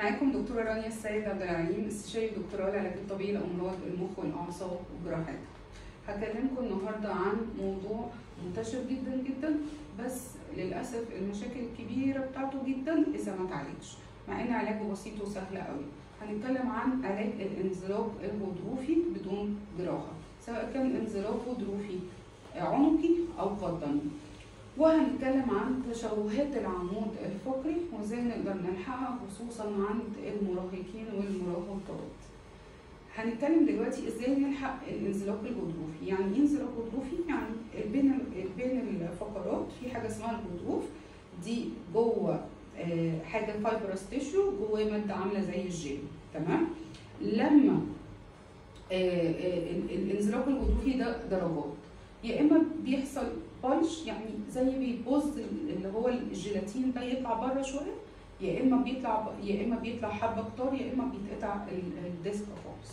معاكم دكتورة رانيا السيد عبد العليم استشاري دكتوراه العلاج الطبيعي لأمراض المخ والأعصاب وجراحات. هكلمكم النهاردة عن موضوع منتشر جدا جدا بس للأسف المشاكل الكبيرة بتاعته جدا إذا ما اتعالجش مع إن علاجه بسيط وسهل قوي. هنتكلم عن علاج الانزلاق الغضروفي بدون جراحة سواء كان انزلاق غضروفي عنقي أو قدمي. وهنتكلم عن تشوهات العمود الفقري وإزاي نقدر نلحقها خصوصا عند المراهقين والمراهقات. هنتكلم دلوقتي إزاي نلحق الانزلاق الغضروفي، يعني إيه انزلاق غضروفي؟ يعني بين بين الفقرات في حاجة اسمها الغضروف دي جوه حاجة fibrous tissue جواه مادة عاملة زي الجيل تمام؟ لما الانزلاق الغضروفي ده درجات يا إما بيحصل بانش يعني زي بيبوظ اللي هو الجيلاتين ده يطلع بره شوية يا إما بيطلع يا إما بيطلع حبة كتار يا إما بيتقطع ال disc خالص.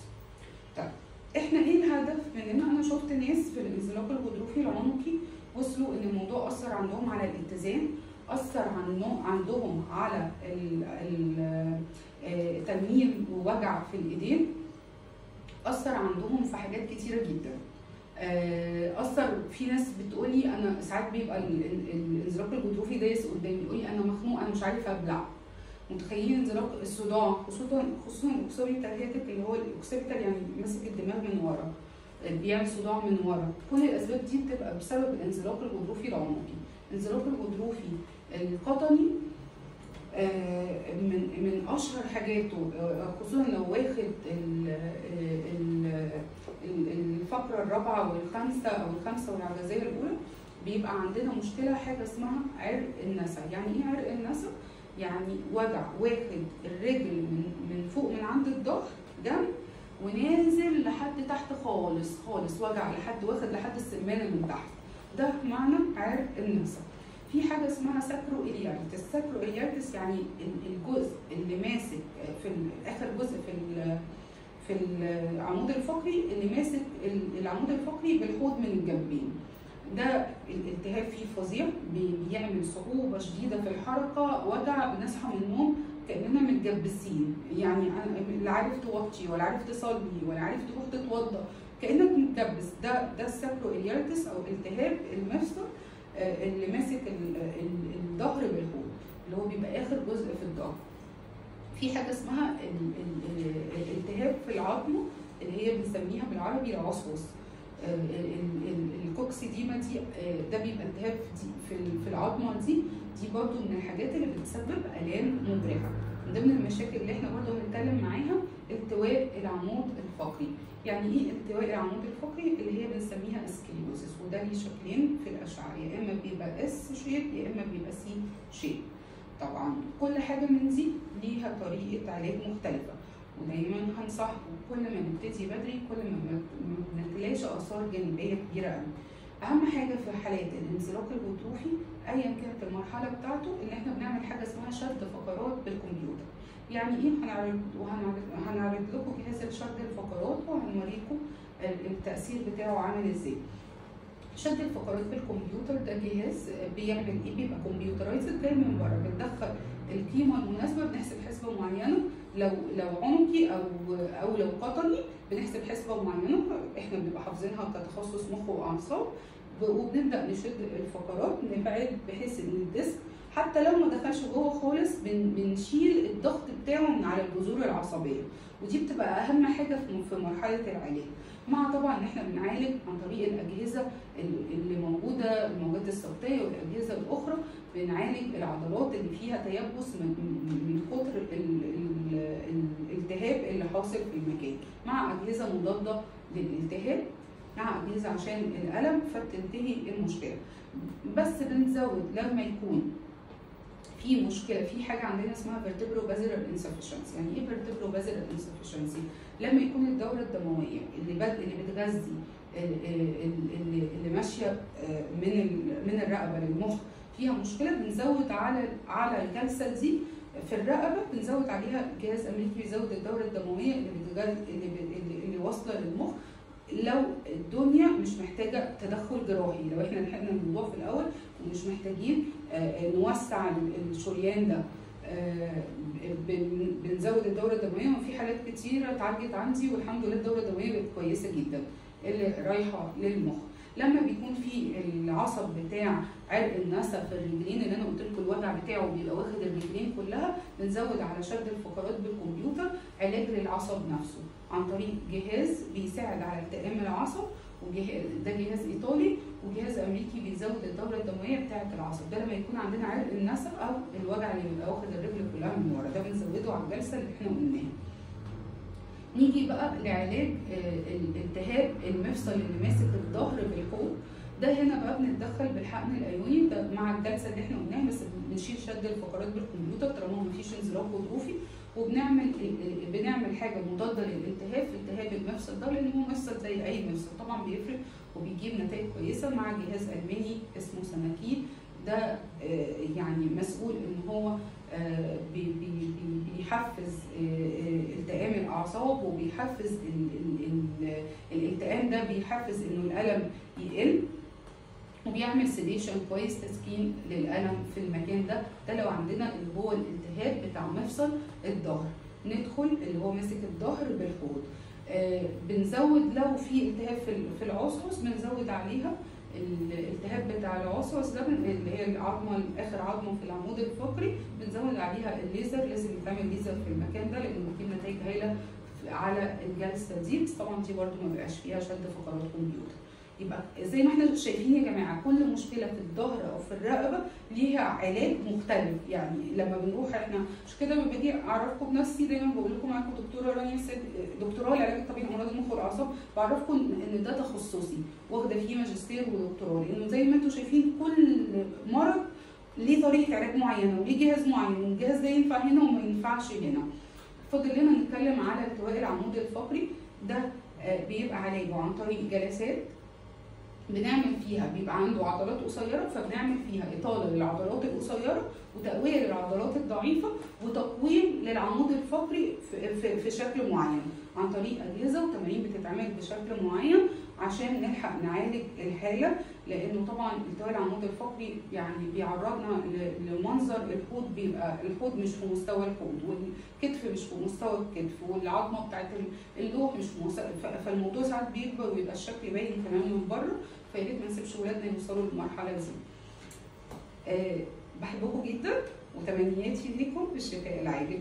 طيب إحنا إيه الهدف من إن أنا شفت ناس في الانزلاق الغضروفي العنقي وصلوا إن الموضوع أثر عندهم على الاتزان أثر عندهم على تنميل ووجع في الإيدين أثر عندهم في حاجات كتيرة جدا اثر في ناس بتقولي أنا ساعات بيبقى الانزلاق الغضروفي دايس قدامي يقولي أنا مخنوق أنا مش عارفه أبلع. متخيلين انزلاق الصداع خصوصا خصوصا ال occipital headache اللي هو ال occipital يعني ماسك الدماغ من ورا بيعمل صداع من ورا. كل الأسباب دي بتبقى بسبب الانزلاق الغضروفي العنقي الانزلاق الغضروفي القطني من من أشهر حاجاته خصوصا لو واخد الفقرة الرابعة والخامسة أو الخامسة والعجزية الأولى بيبقى عندنا مشكلة حاجة اسمها عرق النسا. يعني إيه عرق النسا؟ يعني وجع واخد الرجل من من فوق من عند الظهر جنب ونازل لحد تحت خالص خالص وجع لحد واخد لحد السمانة من تحت. ده معنى عرق النسا. في حاجة اسمها sacroiliitis sacroiliitis يعني الجزء اللي ماسك في آخر جزء في في العمود الفقري اللي ماسك العمود الفقري بالحوض من الجنبين. ده الالتهاب فيه فظيع بيعمل صعوبة شديدة في الحركة وجع بنصحى من النوم كأننا متجبسين. يعني لا عارف توطي ولا عارف تصلي ولا عارف تروح تتوضى كأنك متجبس. ده ده السابرو اليارتس أو التهاب المفصل اللي ماسك الظهر بالحوض اللي هو بيبقى آخر جزء في الظهر في حاجة اسمها الالتهاب في العظمة اللي هي بنسميها بالعربي العصوص. ال coccydynia دي ده بيبقى التهاب في العظمه دي دي برضو من الحاجات اللي بتسبب آلام مبرحه من ضمن المشاكل اللي إحنا برضو هنتكلم معاها التواء العمود الفقري. يعني إيه التواء العمود الفقري؟ اللي هي بنسميها scoliosis وده ليه شكلين في الأشعة. يا إما بيبقى S shape يا إما بيبقى C shape طبعا كل حاجة من دي ليها طريقة علاج مختلفة. ودايما هنصحكم كل ما نبتدي بدري كل ما ما نتلاشى آثار جانبية كبيرة قوي. أهم حاجة في حالات الانزلاق الغضروفي ايا كانت المرحلة بتاعته إن إحنا بنعمل حاجة اسمها شد فقرات بالكمبيوتر. يعني إيه؟ هنعرض وهنعرض لكم جهاز شد الفقرات وهنوريكم التأثير بتاعه عامل إزاي. شد الفقرات بالكمبيوتر ده جهاز بيعمل إيه؟ بيبقى كمبيوترايزد جاي من بره بندخل القيمة المناسبة بنحسب حسبة معينة. لو لو عنقي أو أو لو قطني بنحسب حسبة معينة. إحنا بنبقى حافظينها كتخصص مخ وأعصاب وبنبدأ نشد الفقرات نبعد بحيث إن الديسك حتى لو ما دخلش جوه خالص بن بنشيل الضغط بتاعه من على الجذور العصبية. ودي بتبقى أهم حاجة في مرحلة العلاج. مع طبعا إن إحنا بنعالج عن طريق الأجهزة اللي موجودة الموجات الصوتية والأجهزة الأخرى بنعالج العضلات اللي فيها تيبس من من كتر الالتهاب اللي حاصل في المكان. مع أجهزة مضادة للالتهاب مع أجهزة عشان الألم فبتنتهي المشكلة. بس بنزود لما يكون في مشكلة في حاجة عندنا اسمها vertebrobasilar insufficiency يعني إيه vertebrobasilar insufficiency لما يكون الدورة الدموية اللي بد... اللي بتغذي اللي, اللي ماشية من من الرقبة للمخ فيها مشكلة بنزود على على الجلسه دي في الرقبة بنزود عليها جهاز أمريكي بيزود الدورة الدموية اللي بتغذي اللي, اللي, اللي واصلة للمخ. لو الدنيا مش محتاجة تدخل جراحي لو إحنا لحقنا الموضوع في الأول ومش محتاجين نوسع الشريان ده. بنزود بنزود الدورة الدموية وفي حالات كتيرة اتعالجت عندي والحمد لله الدورة الدموية بقت كويسة جدا اللي رايحة للمخ. لما بيكون في العصب بتاع عرق النسا في الرجلين اللي أنا قلت لكم الوجع بتاعه بيبقى واخد الرجلين كلها بنزود على شد الفقرات بالكمبيوتر علاج للعصب نفسه. عن طريق جهاز بيساعد على التئام العصب وجهاز ده جهاز إيطالي وجهاز أمريكي بيزود الدورة الدموية بتاعة العصب. ده لما يكون عندنا عرق النسا أو الوجع اللي بيبقى واخد الرجل كلها من ورا. ده بنزوده على الجلسة اللي إحنا قلناها. نيجي بقى لعلاج الالتهاب المفصل اللي ماسك الظهر بالحوض ده هنا بقى بنتدخل بالحقن الأيوني. ده مع الجلسة اللي إحنا قلناها بس بنشيل شد الفقرات بالكمبيوتر طالما ما فيش انزلاق غضروفي. وبنعمل بنعمل حاجة مضادة للالتهاب التهاب المفصل ده لأن هو مفصل زي أي مفصل طبعا بيفرق وبيجيب نتائج كويسة مع جهاز ألماني اسمه سناكيد ده يعني مسؤول إن هو بيحفز التئام الأعصاب وبيحفز الالتئام ده بيحفز إنه الألم يقل. وبيعمل sedation كويس تسكين للألم في المكان ده. ده لو عندنا اللي هو الالتهاب بتاع مفصل الظهر. ندخل اللي هو ماسك الظهر بالحوض. آه بنزود لو في التهاب في في العصعص بنزود عليها الالتهاب بتاع العصعص ده اللي هي العظمة آخر عظمة في العمود الفقري. بنزود عليها الليزر لازم يتعمل ليزر في المكان ده لأنه بيجيب نتائج هايلة على الجلسة دي. بس طبعا دي برده ما بيبقاش فيها شد فقرات كمبيوتر يبقى زي ما إحنا شايفين يا جماعة كل مشكلة في الظهر أو في الرقبة ليها علاج مختلف. يعني لما بنروح إحنا مش كده لما باجي أعرفكم بنفسي دايما بقول لكم معاكم دكتورة رانيا سيد دكتوراه العلاج الطبيعي امراض المخ والأعصاب. بعرفكم ان ده تخصصي واخدة فيه ماجستير ودكتوراه. لأنه زي ما أنتم شايفين كل مرض ليه طريقة علاج معينة وليه جهاز معين والجهاز ده ينفع هنا وما ينفعش هنا. فاضل لنا نتكلم على التواء العمود الفقري. ده بيبقى علاجه عن طريق جلسات بنعمل فيها بيبقى عنده عضلات قصيرة فبنعمل فيها إطالة للعضلات القصيرة وتقوية للعضلات الضعيفة وتقويم للعمود الفقري في, في, في شكل معين عن طريق أجهزة وتمارين بتتعمل بشكل معين عشان نلحق نعالج الحالة لأنه طبعا التواء العمود الفقري يعني بيعرضنا لمنظر الحوض بيبقى الحوض مش في مستوى الحوض والكتف مش في مستوى الكتف والعظمة بتاعت اللوح مش في فالموضوع ساعات بيكبر ويبقى الشكل باين كمان من بره فيا ريت ما نسيبش ولادنا يوصلوا للمرحلة دي. أه بحبكم جدا وتمنياتي ليكم بالشفاء العاجل